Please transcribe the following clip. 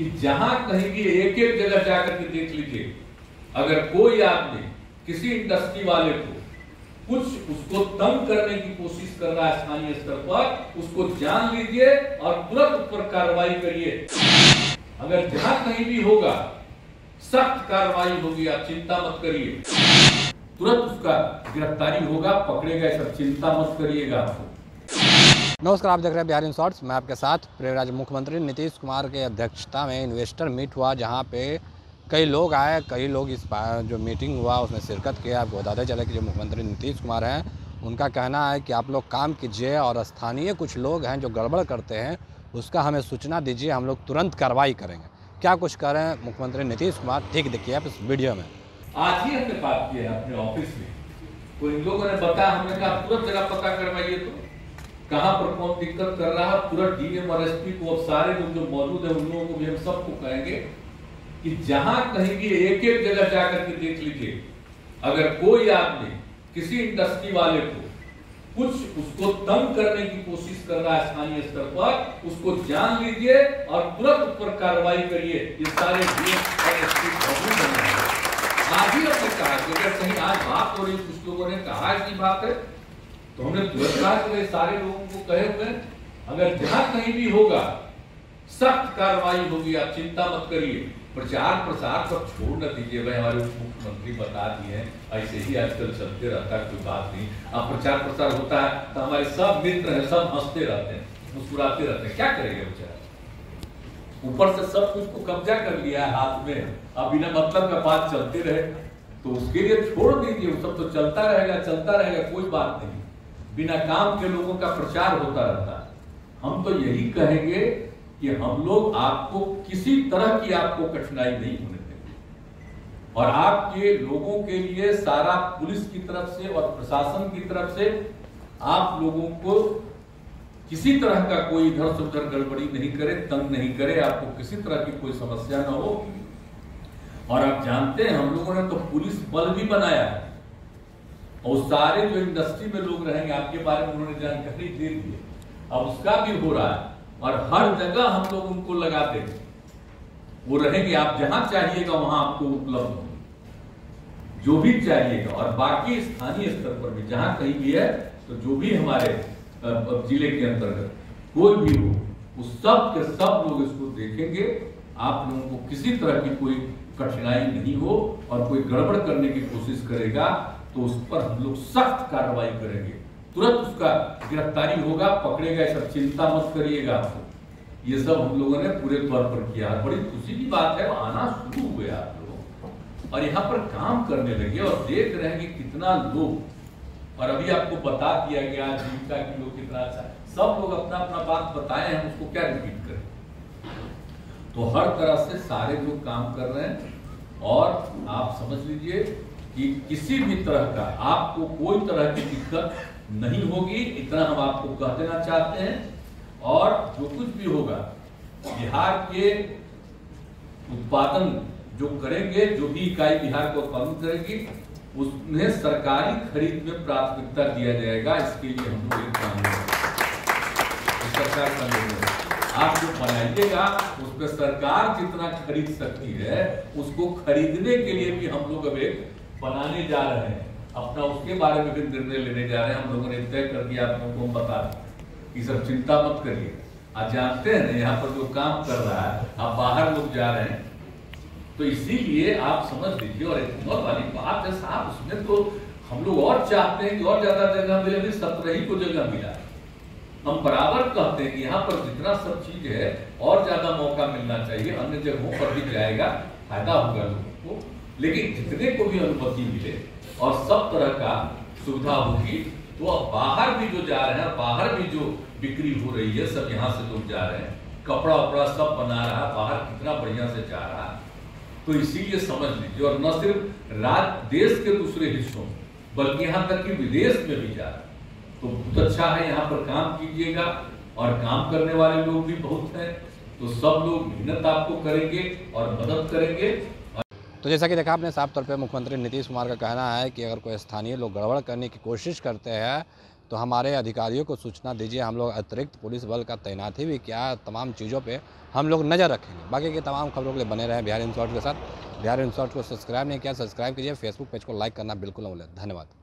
कि जहाँ कहीं भी एक एक जगह जाकर के देख लीजिए, अगर कोई आदमी किसी इंडस्ट्री वाले को कुछ उसको तंग करने की कोशिश कर रहा है स्थानीय स्तर पर, उसको जान लीजिए और तुरंत उस पर कार्रवाई करिए। अगर जहाँ कहीं भी होगा, सख्त कार्रवाई होगी, आप चिंता मत करिए। तुरंत उसका गिरफ्तारी होगा, पकड़ेगा, ऐसा चिंता मत करिएगा आपको नमस्कार, आप देख रहे हैं बिहार इन शॉर्ट्स। मैं आपके साथ प्रयागराज मुख्यमंत्री नीतीश कुमार के अध्यक्षता में इन्वेस्टर मीट हुआ, जहाँ पे कई लोग आए, कई लोग इस जो मीटिंग हुआ उसमें शिरकत किया। आपको बताते चले कि जो मुख्यमंत्री नीतीश कुमार हैं, उनका कहना है कि आप लोग काम कीजिए और स्थानीय कुछ लोग हैं जो गड़बड़ करते हैं, उसका हमें सूचना दीजिए, हम लोग तुरंत कार्रवाई करेंगे। क्या कुछ करें मुख्यमंत्री नीतीश कुमार? ठीक, देखिए आप इस वीडियो में। आज ही हमने बात की है अपने ऑफ़िस में। तो इन लोगों ने बताया, हमने कहा, तुरंत जगह पता करवाइए तो। कहाँ पर कौन दिक्कत कर रहा है तुरंत डीएम और एसपी को सारे लोग जो मौजूद है, उन लोगों को भी हम सबको कहेंगे कि जहाँ कहीं भी एक एक जगह जाकर के देख लीजिए। अगर कोई आदमी किसी इंडस्ट्री वाले को कुछ उसको तंग करने की कोशिश कर रहा है स्थानीय स्तर पर, उसको जान लीजिए और तुरंत उस पर कार्रवाई करिए। ये सारे आज ही हमने कहा कि अगर कहीं आज बात हो रही कुछ लोगों ने कहा ऐसी बात है तो हमने तुरंत कहा सारे लोगों को कहे हुए अगर जहाँ कहीं भी होगा, सख्त कार्रवाई होगी, आप चिंता मत करिए। प्रचार प्रसार सब छोड़ न दीजिए। भाई, हमारे उप मुख्यमंत्री बता दिए ऐसे ही आजकल चलते रहता है, कोई बात नहीं। अब प्रचार प्रसार होता है तो हमारे सब मित्र हैं, सब हँसते रहते हैं, मुस्कुराते रहते हैं। क्या करेंगे बेचारा? ऊपर से सब कुछ को कब्जा कर लिया है हाथ में। अब बिना मतलब का बात चलते रहे तो उसके लिए छोड़ दीजिए। वो सब तो चलता रहेगा चलता रहेगा, कोई बात नहीं। बिना काम के लोगों का प्रचार होता रहता है। हम तो यही कहेंगे कि हम लोग आपको किसी तरह की आपको कठिनाई नहीं होने देंगे। और आपके लोगों के लिए सारा पुलिस की तरफ़ से और प्रशासन की तरफ़ से आप लोगों को किसी तरह का कोई इधर से उधर गड़बड़ी नहीं करे, तंग नहीं करे, आपको किसी तरह की कोई समस्या ना हो। और आप जानते हैं, हम लोगों ने तो पुलिस बल भी बनाया है। और सारे जो इंडस्ट्री में लोग रहेंगे, आपके बारे में उन्होंने जानकारी दे दी है। अब उसका भी हो रहा है और हर जगह हम लोग उनको लगा देंगे। वो रहेंगे, आप जहाँ चाहिएगा, वहाँ आपको उपलब्ध होंगे। जो भी चाहिएगा, और बाकी स्थानीय स्तर पर भी, जहाँ कहीं भी है तो जो भी हमारे ज़िले के अंतर्गत कोई भी हो, वो सब के सब लोग इसको देखेंगे। आप लोगों को किसी तरह की कोई कठिनाई नहीं हो और कोई गड़बड़ करने की कोशिश करेगा। तो उस पर हम लोग सख्त कार्रवाई करेंगे। तुरंत उसका गिरफ्तारी होगा, पकड़ेगा, ऐसा चिंता मत करिएगा आपको ये सब हम लोगों ने पूरे तौर पर किया। बड़ी खुशी की बात है, आना शुरू हुए आप लोग और यहाँ पर काम करने लगे और देख रहे हैं कि कितना लोग। और अभी आपको बता दिया गया, जीविका की लोग कितना अच्छा सब लोग अपना अपना बात बताए हैं, उसको क्या रिपीट करें? तो हर तरह से सारे लोग काम कर रहे हैं। और आप समझ लीजिए कि किसी भी तरह का आपको कोई तरह की दिक्कत नहीं होगी, इतना हम आपको कह देना चाहते हैं। और जो कुछ भी होगा, बिहार के उत्पादन जो करेंगे, जो भी इकाई बिहार को उत्पादन करेगी, उसमें सरकारी खरीद में प्राथमिकता दिया जाएगा। इसके लिए हम लोग एक काम सरकार आप जो बनाइएगा, उसमें सरकार जितना खरीद सकती है, उसको खरीदने के लिए भी हम लोग अब एक बनाने जा रहे हैं। अपना उसके बारे में भी निर्णय लेने जा रहे हैं। हम लोगों ने तय कर दिया, आप लोगों को हम बता दें ये सब चिंता मत करिए। आप जानते हैं यहाँ पर जो काम कर रहा है, आप बाहर लोग जा रहे हैं तो इसीलिए आप समझ लीजिए, और एक और वाली बात है, साहब, उसमें तो हम लोग और चाहते हैं कि और ज़्यादा जगह मिले, अभी सत्रह ही को जगह मिला। हम बराबर कहते हैं कि यहाँ पर जितना सब चीज़ है, और ज़्यादा मौका मिलना चाहिए, अन्य जगहों पर भी जाएगा, फ़ायदा होगा लोगों को। लेकिन जितने को भी अनुमति मिले और सब तरह का सुविधा होगी तो अब बाहर भी जो जा रहे हैं, बाहर भी जो बिक्री हो रही है, सब यहाँ से लोग जा रहे हैं। कपड़ा वपड़ा सब बना रहा है बाहर कितना बढ़िया से जा रहा। है तो इसीलिए समझ लीजिए, और न सिर्फ़ राज, देश के दूसरे हिस्सों में, बल्कि यहाँ तक कि विदेश में भी जा रहा है। तो बहुत अच्छा है यहाँ पर काम कीजिएगा, और काम करने वाले लोग भी बहुत हैं। तो सब लोग मेहनत आपको करेंगे और मदद करेंगे तो जैसा कि देखा आपने, साफ़ तौर पर मुख्यमंत्री नीतीश कुमार का कहना है कि अगर कोई स्थानीय लोग गड़बड़ करने की कोशिश करते हैं तो हमारे अधिकारियों को सूचना दीजिए, हम लोग अतिरिक्त पुलिस बल का तैनाती भी क्या, तमाम चीज़ों पे हम लोग नज़र रखेंगे। बाकी की तमाम खबरों के लिए बने रहें बिहार इंसॉर्ट के साथ। बिहार इंसॉर्ट को सब्सक्राइब नहीं किया, सब्सक्राइब कीजिए, फेसबुक पेज को लाइक करना बिल्कुल न भूलें। धन्यवाद।